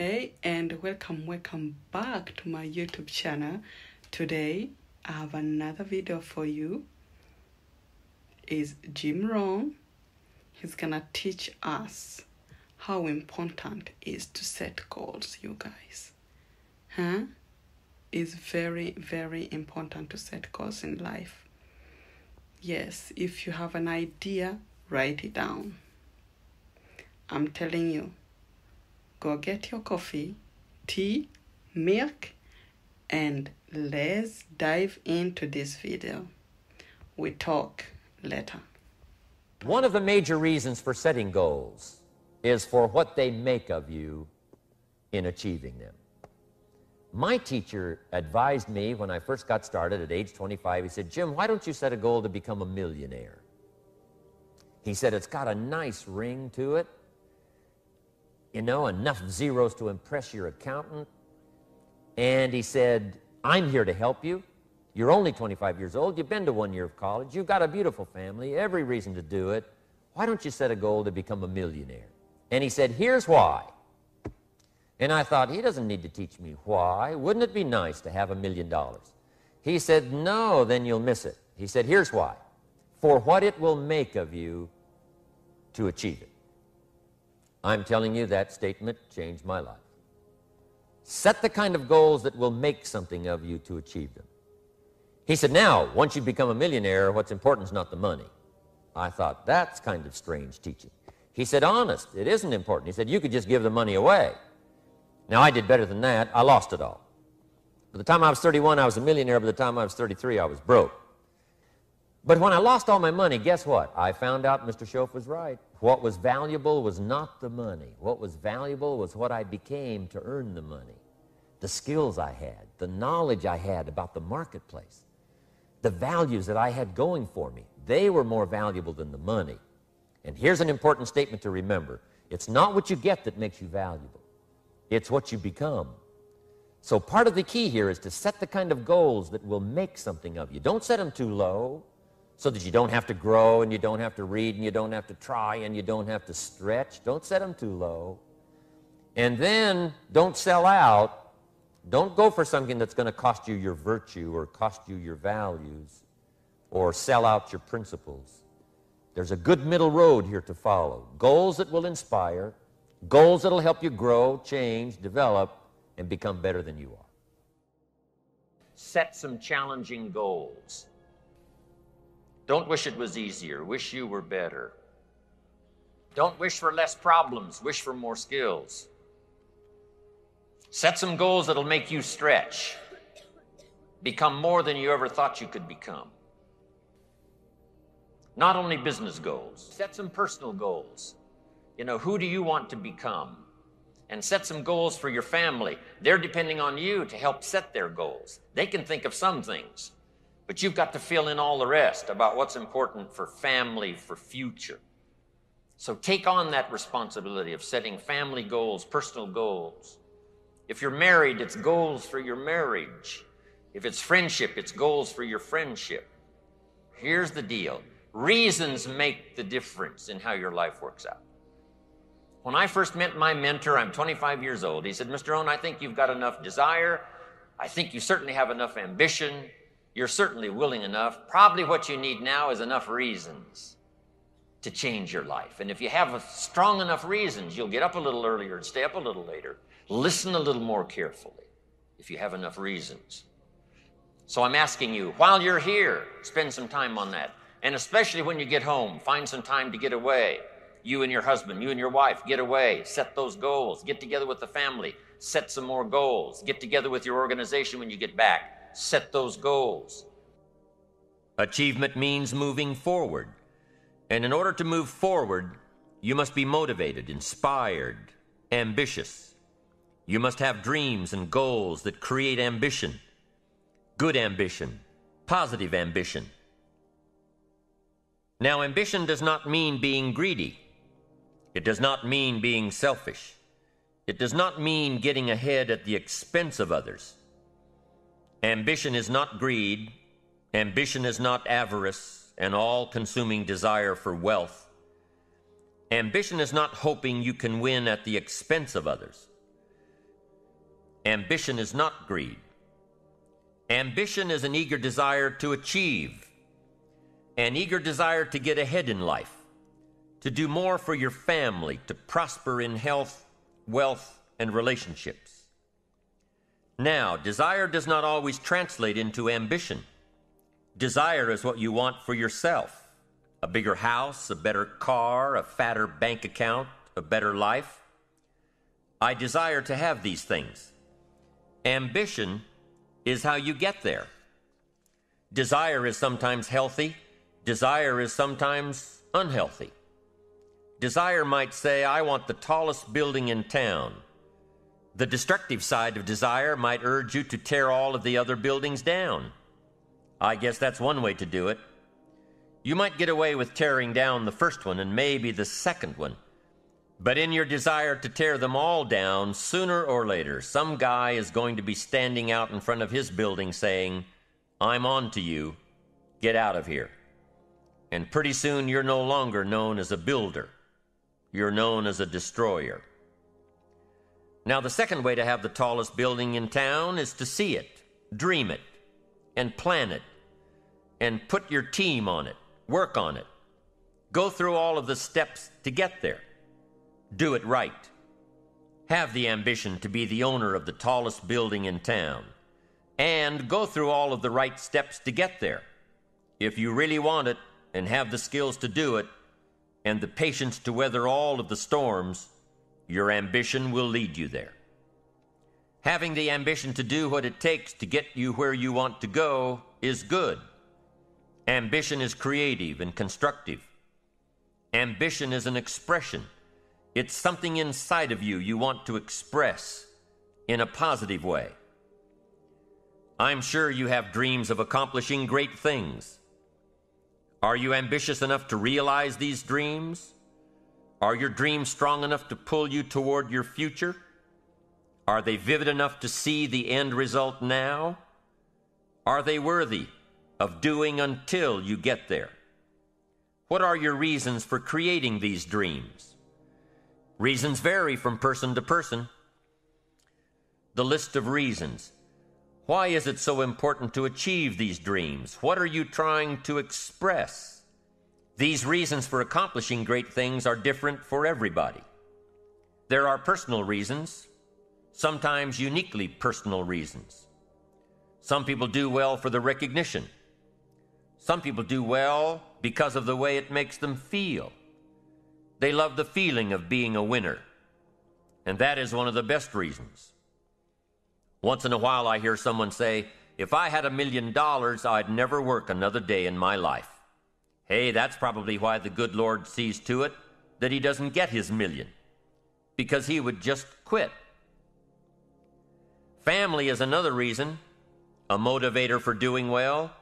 Hey, and welcome, welcome back to my YouTube channel. Today, I have another video for you. Is Jim Rohn? He's gonna teach us how important is to set goals, you guys. Huh? It's very, very important to set goals in life. Yes, if you have an idea, write it down. I'm telling you, go get your coffee, tea, milk, and let's dive into this video. We talk later. One of the major reasons for setting goals is for what they make of you in achieving them. My teacher advised me when I first got started at age 25, he said, Jim, why don't you set a goal to become a millionaire? He said, it's got a nice ring to it. You know, enough zeros to impress your accountant. And he said, I'm here to help you. You're only 25 years old. You've been to one year of college. You've got a beautiful family, every reason to do it. Why don't you set a goal to become a millionaire? And he said, Here's why. And I thought, he doesn't need to teach me why. Wouldn't it be nice to have a million dollars? He said, No, then you'll miss it. He said, Here's why. For what it will make of you to achieve it. I'm telling you, that statement changed my life. Set the kind of goals that will make something of you to achieve them. He said, Now, once you become a millionaire, what's important is not the money. I thought, that's kind of strange teaching. He said, Honest, it isn't important. He said, You could just give the money away. Now, I did better than that. I lost it all. By the time I was 31, I was a millionaire. By the time I was 33, I was broke. But when I lost all my money, guess what? I found out Mr. Shoaff was right. What was valuable was not the money. What was valuable was what I became to earn the money. The skills I had, the knowledge I had about the marketplace, the values that I had going for me. They were more valuable than the money. And here's an important statement to remember. It's not what you get that makes you valuable. It's what you become. So part of the key here is to set the kind of goals that will make something of you. Don't set them too low so that you don't have to grow and you don't have to read and you don't have to try and you don't have to stretch. Don't set them too low. And then don't sell out. Don't go for something that's going to cost you your virtue or cost you your values or sell out your principles. There's a good middle road here to follow. Goals that will inspire, Goals that'll help you grow, change, develop, and become better than you are. Set some challenging goals. Don't wish it was easier. Wish you were better. Don't wish for less problems. Wish for more skills. Set some goals that'll make you stretch. Become more than you ever thought you could become. Not only business goals, set some personal goals. You know, who do you want to become? And set some goals for your family. They're depending on you to help set their goals. They can think of some things, but you've got to fill in all the rest about what's important for family, for future. So take on that responsibility of setting family goals, personal goals. If you're married, it's goals for your marriage. If it's friendship, it's goals for your friendship. Here's the deal reasons make the difference in how your life works out. When I first met my mentor, I'm 25 years old. He said, Mr. Rohn, I think you've got enough desire. I think you certainly have enough ambition. You're certainly willing enough. Probably what you need now is enough reasons to change your life. And if you have strong enough reasons, you'll get up a little earlier and stay up a little later. Listen a little more carefully if you have enough reasons. So I'm asking you, while you're here, spend some time on that. And especially when you get home, find some time to get away you and your husband, you and your wife, get away, set those goals, get together with the family, set some more goals, get together with your organization when you get back, set those goals. Achievement means moving forward. And in order to move forward, you must be motivated, inspired, ambitious. You must have dreams and goals that create ambition, good ambition, positive ambition. Now, ambition does not mean being greedy. It does not mean being selfish. It does not mean getting ahead at the expense of others. Ambition is not greed. Ambition is not avarice, an all consuming desire for wealth. Ambition is not hoping you can win at the expense of others. Ambition is not greed. Ambition is an eager desire to achieve, an eager desire to get ahead in life, to do more for your family, to prosper in health, wealth, and relationships. Now, desire does not always translate into ambition. Desire is what you want for yourself a bigger house, a better car, a fatter bank account, a better life. I desire to have these things. Ambition is how you get there. Desire is sometimes healthy, desire is sometimes unhealthy. Desire might say, I want the tallest building in town. The destructive side of desire might urge you to tear all of the other buildings down. I guess that's one way to do it. You might get away with tearing down the first one and maybe the second one. But in your desire to tear them all down, sooner or later, some guy is going to be standing out in front of his building saying, I'm on to you. Get out of here. And pretty soon you're no longer known as a builder. You're known as a destroyer. Now, the second way to have the tallest building in town is to see it, dream it, and plan it, and put your team on it, work on it. Go through all of the steps to get there. Do it right. Have the ambition to be the owner of the tallest building in town. And go through all of the right steps to get there. If you really want it and have the skills to do it, and the patience to weather all of the storms, your ambition will lead you there. Having the ambition to do what it takes to get you where you want to go is good. Ambition is creative and constructive. Ambition is an expression. It's something inside of you you want to express in a positive way. I'm sure you have dreams of accomplishing great things. Are you ambitious enough to realize these dreams? Are your dreams strong enough to pull you toward your future? Are they vivid enough to see the end result now? Are they worthy of doing until you get there? What are your reasons for creating these dreams? Reasons vary from person to person. The list of reasons. Why is it so important to achieve these dreams? What are you trying to express? These reasons for accomplishing great things are different for everybody. There are personal reasons, sometimes uniquely personal reasons. Some people do well for the recognition. Some people do well because of the way it makes them feel. They love the feeling of being a winner. And that is one of the best reasons. Once in a while, I hear someone say, If I had a million dollars, I'd never work another day in my life. Hey, that's probably why the good Lord sees to it that he doesn't get his million, because he would just quit. Family is another reason, a motivator for doing well.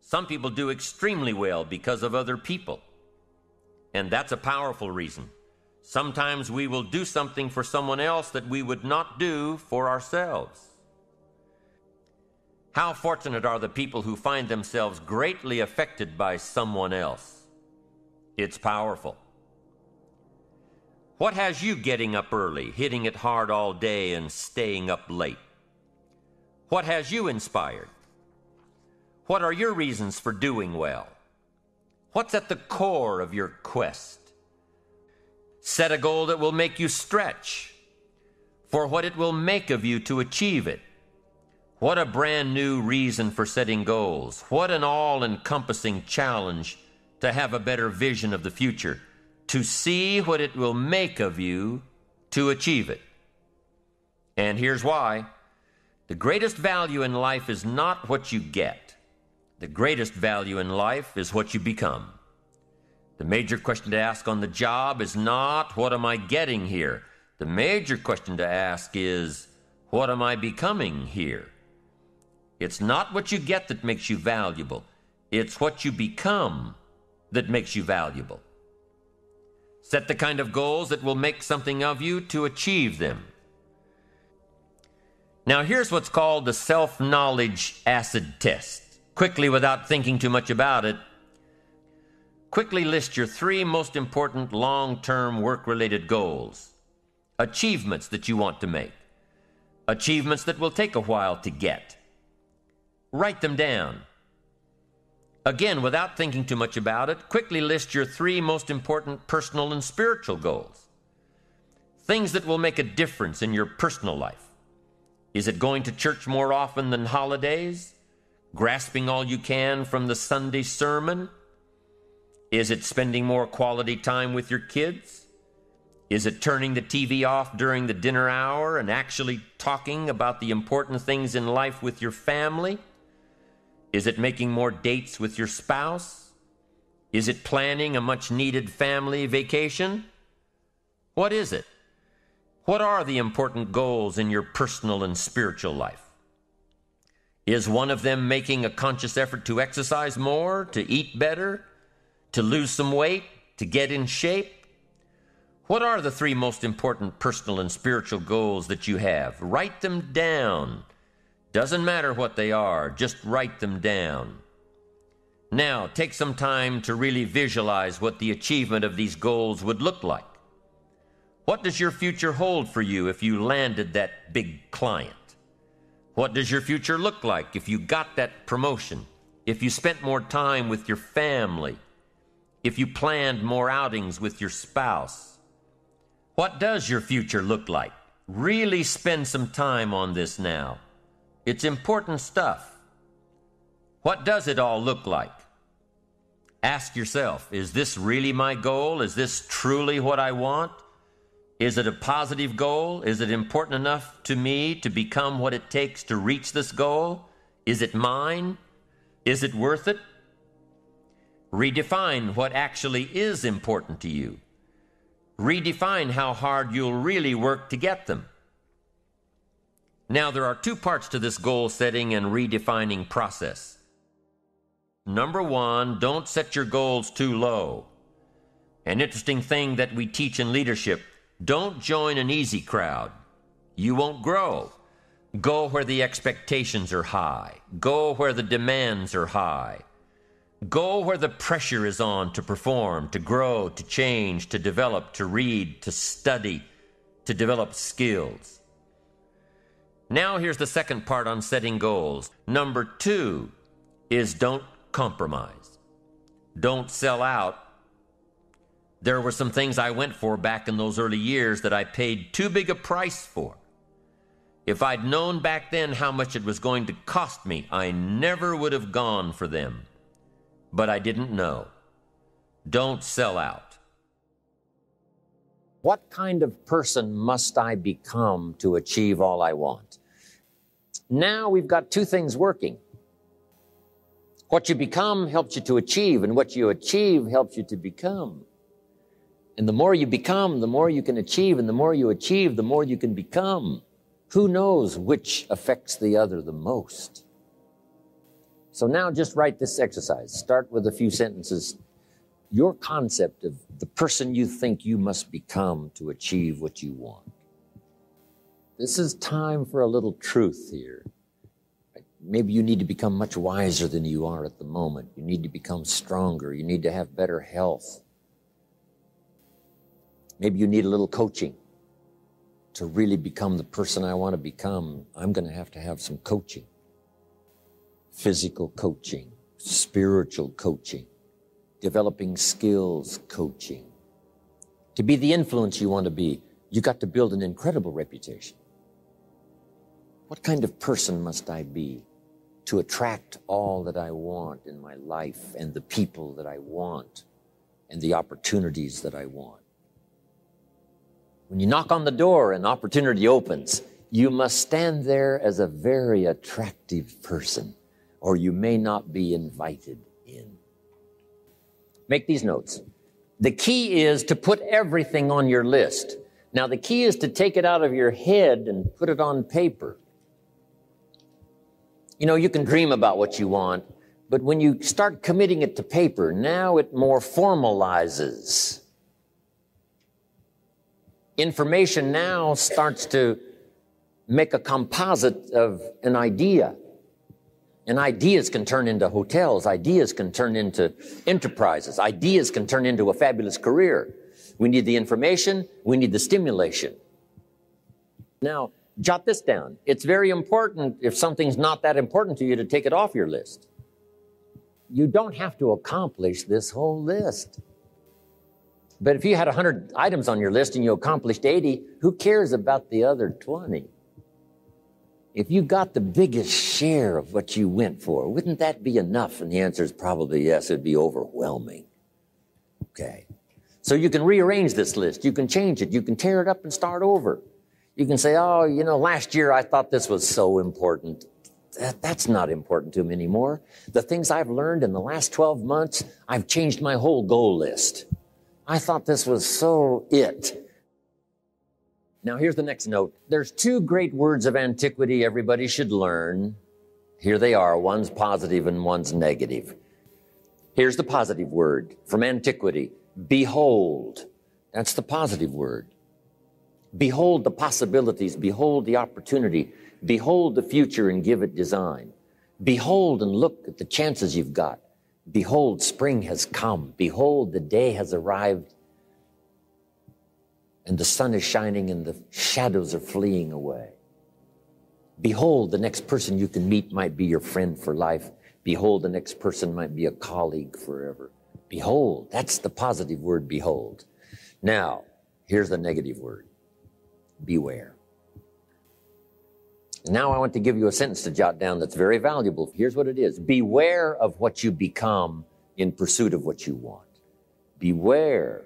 Some people do extremely well because of other people. And that's a powerful reason. Sometimes we will do something for someone else that we would not do for ourselves. How fortunate are the people who find themselves greatly affected by someone else? It's powerful. What has you getting up early, hitting it hard all day, and staying up late? What has you inspired? What are your reasons for doing well? What's at the core of your quest? Set a goal that will make you stretch for what it will make of you to achieve it. What a brand new reason for setting goals. What an all encompassing challenge to have a better vision of the future, to see what it will make of you to achieve it. And here's why the greatest value in life is not what you get, the greatest value in life is what you become. The major question to ask on the job is not, what am I getting here? The major question to ask is, what am I becoming here? It's not what you get that makes you valuable, it's what you become that makes you valuable. Set the kind of goals that will make something of you to achieve them. Now, here's what's called the self knowledge acid test quickly without thinking too much about it, quickly list your three most important long term work related goals, achievements that you want to make. achievements that will take a while to get. Write them down. Again, without thinking too much about it, quickly list your three most important personal and spiritual goals. Things that will make a difference in your personal life. Is it going to church more often than holidays? Grasping all you can from the Sunday sermon? Is it spending more quality time with your kids? Is it turning the TV off during the dinner hour and actually talking about the important things in life with your family? Is it making more dates with your spouse? Is it planning a much needed family vacation? What is it? What are the important goals in your personal and spiritual life? Is one of them making a conscious effort to exercise more, to eat better, to lose some weight, to get in shape? What are the three most important personal and spiritual goals that you have? Write them down. Doesn't matter what they are, just write them down. Now, take some time to really visualize what the achievement of these goals would look like. What does your future hold for you if you landed that big client? What does your future look like if you got that promotion? If you spent more time with your family? If you planned more outings with your spouse? What does your future look like? Really spend some time on this now. It's important stuff. What does it all look like? Ask yourself is this really my goal? Is this truly what I want? Is it a positive goal? Is it important enough to me to become what it takes to reach this goal? Is it mine? Is it worth it? Redefine what actually is important to you. Redefine how hard you'll really work to get them. Now, there are two parts to this goal setting and redefining process. Number one, don't set your goals too low. An interesting thing that we teach in leadership don't join an easy crowd. You won't grow. Go where the expectations are high. Go where the demands are high. Go where the pressure is on to perform, to grow, to change, to develop, to read, to study, to develop skills. Now, here's the second part on setting goals. Number two is don't compromise, don't sell out. There were some things I went for back in those early years that I paid too big a price for. If I'd known back then how much it was going to cost me, I never would have gone for them but I didn't know. Don't sell out. What kind of person must I become to achieve all I want? Now we've got two things working. What you become helps you to achieve, and what you achieve helps you to become. And the more you become, the more you can achieve, and the more you achieve, the more you can become. Who knows which affects the other the most? So now just write this exercise. Start with a few sentences. Your concept of the person you think you must become to achieve what you want. This is time for a little truth here. Maybe you need to become much wiser than you are at the moment. You need to become stronger. You need to have better health. Maybe you need a little coaching to really become the person I want to become. I'm going to have to have some coaching physical coaching, spiritual coaching, developing skills coaching. To be the influence you want to be, you got to build an incredible reputation. What kind of person must I be to attract all that I want in my life and the people that I want and the opportunities that I want? When you knock on the door and opportunity opens, you must stand there as a very attractive person or you may not be invited in. Make these notes. The key is to put everything on your list. Now, the key is to take it out of your head and put it on paper. You know, you can dream about what you want, but when you start committing it to paper, now it more formalizes. Information now starts to make a composite of an idea. And ideas can turn into hotels. Ideas can turn into enterprises. Ideas can turn into a fabulous career. We need the information. We need the stimulation. Now, Jot this down. It's very important if something's not that important to you to take it off your list. You don't have to accomplish this whole list. But if you had 100 items on your list and you accomplished 80, who cares about the other 20? If you got the biggest share of what you went for, wouldn't that be enough? And the answer is probably yes, it'd be overwhelming. Okay. So you can rearrange this list. You can change it. You can tear it up and start over. You can say, oh, you know, last year I thought this was so important. That, that's not important to me anymore. The things I've learned in the last 12 months, I've changed my whole goal list. I thought this was so it. Now here's the next note. There's two great words of antiquity everybody should learn. Here they are. One's positive and one's negative. Here's the positive word from antiquity. Behold. That's the positive word. Behold the possibilities, behold the opportunity, behold the future and give it design. Behold and look at the chances you've got. Behold, spring has come. Behold, the day has arrived. And the sun is shining and the shadows are fleeing away. Behold, the next person you can meet might be your friend for life. Behold, the next person might be a colleague forever. Behold, that's the positive word, behold. Now, here's the negative word beware. Now I want to give you a sentence to jot down that's very valuable. Here's what it is. Beware of what you become in pursuit of what you want. Beware.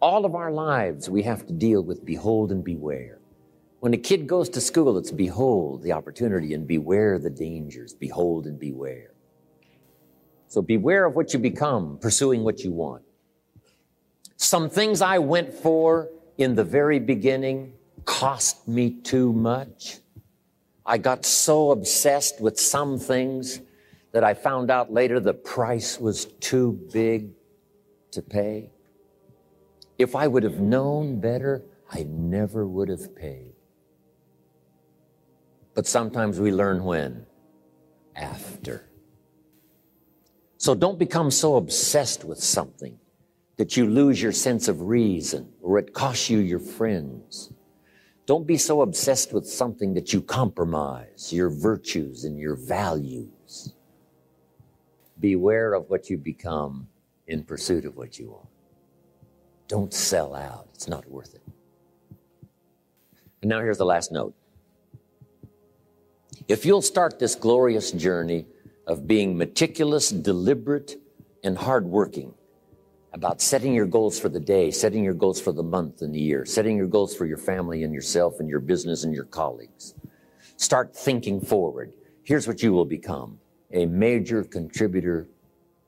All of our lives, we have to deal with behold and beware. When a kid goes to school, it's behold the opportunity and beware the dangers. Behold and beware. So beware of what you become, pursuing what you want. Some things I went for in the very beginning cost me too much. I got so obsessed with some things that I found out later the price was too big to pay. If I would have known better, I never would have paid. But sometimes we learn when? After. So don't become so obsessed with something that you lose your sense of reason or it costs you your friends. Don't be so obsessed with something that you compromise your virtues and your values. Beware of what you become in pursuit of what you want. Don't sell out. It's not worth it. And now here's the last note. If you'll start this glorious journey of being meticulous, deliberate, and hardworking, about setting your goals for the day, setting your goals for the month and the year, setting your goals for your family and yourself and your business and your colleagues. Start thinking forward. Here's what you will become a major contributor,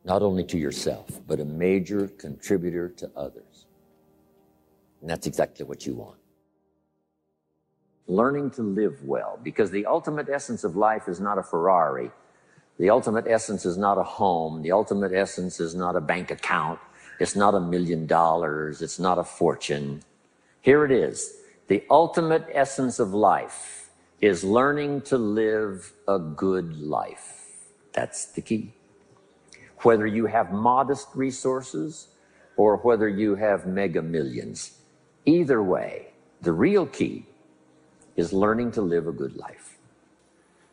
not only to yourself, but a major contributor to others. And that's exactly what you want. Learning to live well, because the ultimate essence of life is not a Ferrari. The ultimate essence is not a home. The ultimate essence is not a bank account. It's not a million dollars. It's not a fortune. Here it is. The ultimate essence of life is learning to live a good life. That's the key. Whether you have modest resources or whether you have mega millions, either way, the real key is learning to live a good life.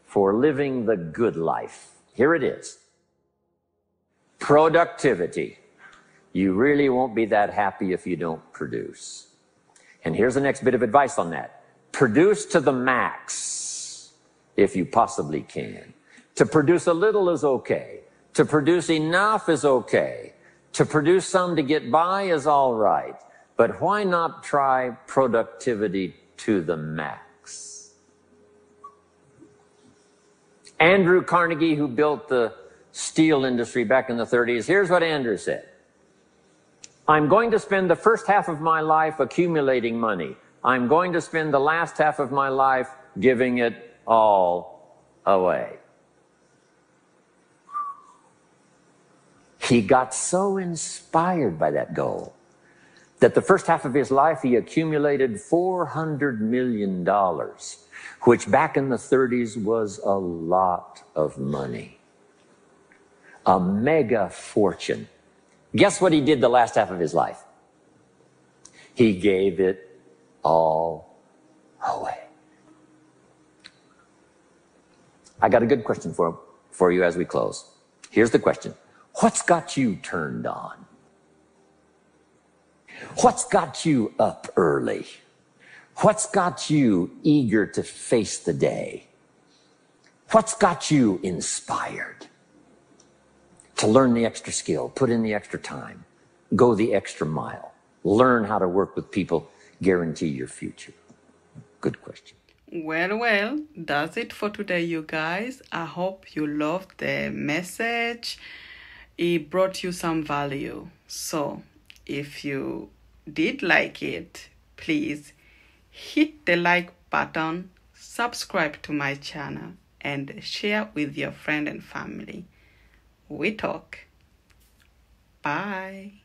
For living the good life, here it is. Productivity you really won't be that happy if you don't produce. And here's the next bit of advice on that. Produce to the max if you possibly can. To produce a little is okay. To produce enough is okay. To produce some to get by is all right. But why not try productivity to the max? Andrew Carnegie, who built the steel industry back in the 30s, here's what Andrew said. I'm going to spend the first half of my life accumulating money. I'm going to spend the last half of my life giving it all away. He got so inspired by that goal that the first half of his life he accumulated $400 million, which back in the 30s was a lot of money. A mega fortune. Guess what he did the last half of his life? He gave it all away. I got a good question for, for you as we close. Here's the question What's got you turned on? What's got you up early? What's got you eager to face the day? What's got you inspired? To learn the extra skill, put in the extra time, go the extra mile, learn how to work with people, guarantee your future? Good question. Well, well, that's it for today, you guys. I hope you loved the message. It brought you some value. So, if you did like it, please hit the like button, subscribe to my channel, and share with your friend and family. We talk. Bye.